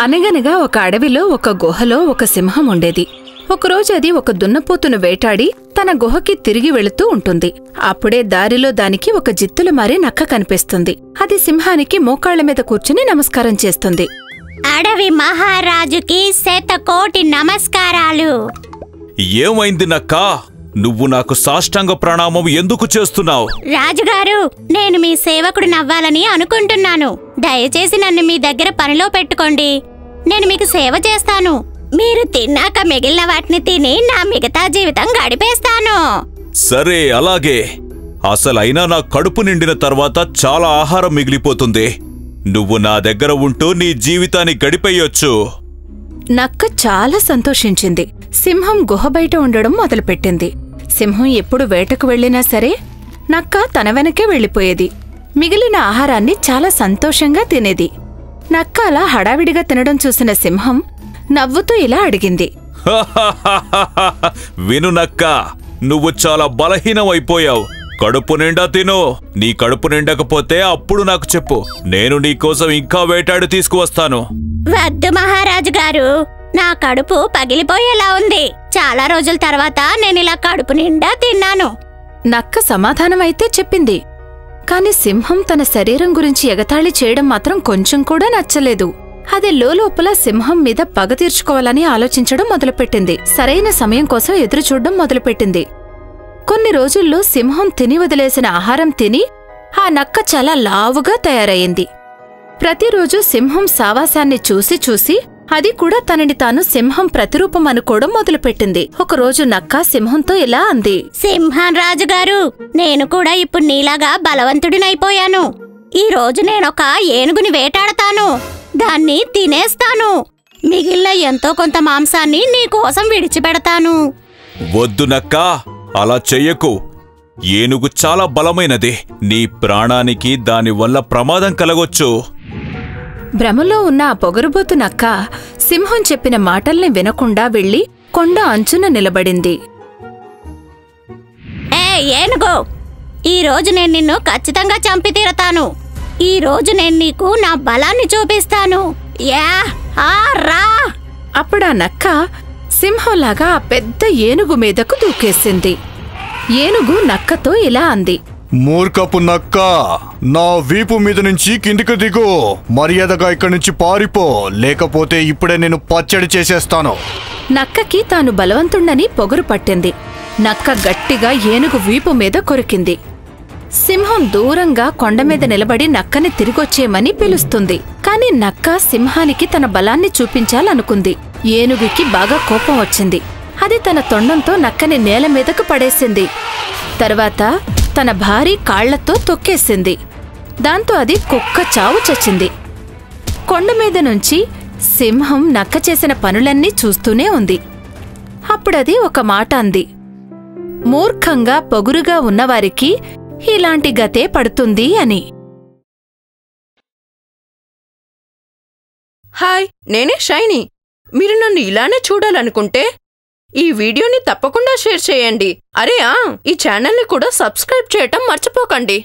అనగనగా ఒక అడవిలో ఒక గుహలో ఒక సింహం ఉండేది. ఒకరోజు అది ఒక దున్నపోతును వేటాడి తన గుహకి తిరిగి వెళుతూ ఉంటుంది. అప్పుడే దారిలో దానికి ఒక జిత్తుల మారి నక్క కనిపిస్తుంది. అది సింహానికి మోకాళ్ళ మీద కూర్చుని నమస్కారం చేస్తుంది. అడవి మహారాజుకి శతకోటి నమస్కారాలు. ఏమైంది నక్కా? నువ్వు నాకు సాష్టాంగ ప్రణామం ఎందుకు చేస్తున్నావు? రాజుగారు నేను మీ సేవకుడు నవ్వాలని అనుకుంటున్నాను. దయచేసి నన్ను మీ దగ్గర పనిలో పెట్టుకోండి. నేను మీకు సేవ చేస్తాను. మీరు తిన్నాక మిగిలిన వాటిని తిని నా మిగతా జీవితం గడిపేస్తాను. సరే అలాగే. అసలైనా నా కడుపు నిండిన తర్వాత చాలా ఆహారం మిగిలిపోతుంది. నువ్వు నా దగ్గర ఉంటూ నీ జీవితాన్ని గడిపేయొచ్చు. నక్క చాలా సంతోషించింది. సింహం గుహ బయట ఉండడం మొదలుపెట్టింది. సింహం ఎప్పుడు వేటకు వెళ్ళినా సరే నక్క తన వెనకే వెళ్ళిపోయేది. మిగిలిన ఆహారాన్ని చాలా సంతోషంగా తినేది. నక్క అలా హడావిడిగా తినడం చూసిన సింహం నవ్వుతూ ఇలా అడిగింది. విను నక్క నువ్వు చాలా బలహీనమైపోయావు. కడుపు నిండా తిను. నీ కడుపు నిండకపోతే అప్పుడు నాకు చెప్పు. నేను నీకోసం ఇంకా వేటాడి తీసుకువస్తాను. వద్దు మహారాజు గారు. నా కడుపు పగిలిపోయేలా ఉంది. చాలా రోజుల తర్వాత నేను ఇలా కడుపు నిండా తిన్నాను. నక్క సమాధానమైతే చెప్పింది. కాని సింహం తన శరీరం గురించి ఎగతాళి చేయడం మాత్రం కొంచెం కూడా నచ్చలేదు. అది లోలోపల సింహం మీద పగ తీర్చుకోవాలని ఆలోచించడం మొదలుపెట్టింది. సరైన సమయం కోసం ఎదురుచూడడం మొదలుపెట్టింది. కొన్ని రోజుల్లో సింహం తిని వదిలేసిన ఆహారం తిని ఆ నక్క చాలా లావుగా తయారయింది ప్రతిరోజు సింహం సావాసాన్ని చూసి చూసి అది కూడా తనని తాను సింహం ప్రతిరూపం అనుకోవడం మొదలుపెట్టింది. ఒకరోజు నక్క సింహంతో ఇలా అంది. సింహం రాజు గారు నేను కూడా ఇప్పుడు నీలాగా బలవంతుడినైపోయాను. ఈ రోజు నేనొక ఏనుగుని వేటాడతాను. దాన్ని తినేస్తాను. మిగిలిన ఎంతో కొంత మాంసాన్ని నీకోసం విడిచిపెడతాను. వద్దు నక్క అలా చెయ్యకు. ఏనుగు చాలా బలమైనది. నీ ప్రాణానికి దానివల్ల ప్రమాదం కలగొచ్చు. భ్రమలో ఉన్న ఆ పొగరుబోతు నక్క సింహం చెప్పిన మాటల్ని వినకుండా వెళ్ళి కొండ అంచున నిలబడింది. ఏ ఏనుగు! ఈ రోజు నేను నిన్ను ఖచ్చితంగా చంపి తీరతాను ఈ రోజు నేను నీకు నా బలాన్ని చూపిస్తాను. యా ఆ రా! అప్పుడా నక్క సింహంలాగా ఆ పెద్ద ఏనుగు మీదకు దూకేసింది. ఏనుగు నక్కతో ఇలా అంది. మూర్ఖపు నక్క నా వీపు మీద నుంచి కిందికి దిగు. మర్యాదగా ఇక్కడి నుంచి పారిపో. లేకపోతే ఇప్పుడే నేను పచ్చడి చేసేస్తాను. నక్కకి తాను బలవంతుండని పొగరు పట్టింది. నక్క గట్టిగా ఏనుగు వీపు మీద కొరికింది. సింహం దూరంగా కొండ మీద నిలబడి నక్కని తిరిగొచ్చేయమని పిలుస్తుంది. కాని నక్క సింహానికి తన బలాన్ని చూపించాలనుకుంది. ఏనుగుకి బాగా కోపం వచ్చింది. అది తన తొండంతో నక్కని నేల మీదకు పడేసింది. తర్వాత తన భారీ కాళ్ళతో తొక్కేసింది. దాంతో అది కుక్క చావు చచ్చింది. కొండ మీద నుంచి సింహం నక్క చేసిన పనులన్నీ చూస్తూనే ఉంది. అప్పుడది ఒక మాట అంది. మూర్ఖంగా పొగురుగా ఉన్నవారికి ఇలాంటి గతే పడుతుంది అని. హాయ్ నేనే షైనీ. మీరు నన్ను ఇలానే చూడాలనుకుంటే ఈ వీడియోని తప్పకుండా షేర్ చేయండి. అరే ఆ ఈ ఛానల్ని కూడా సబ్స్క్రైబ్ చేయటం మర్చిపోకండి.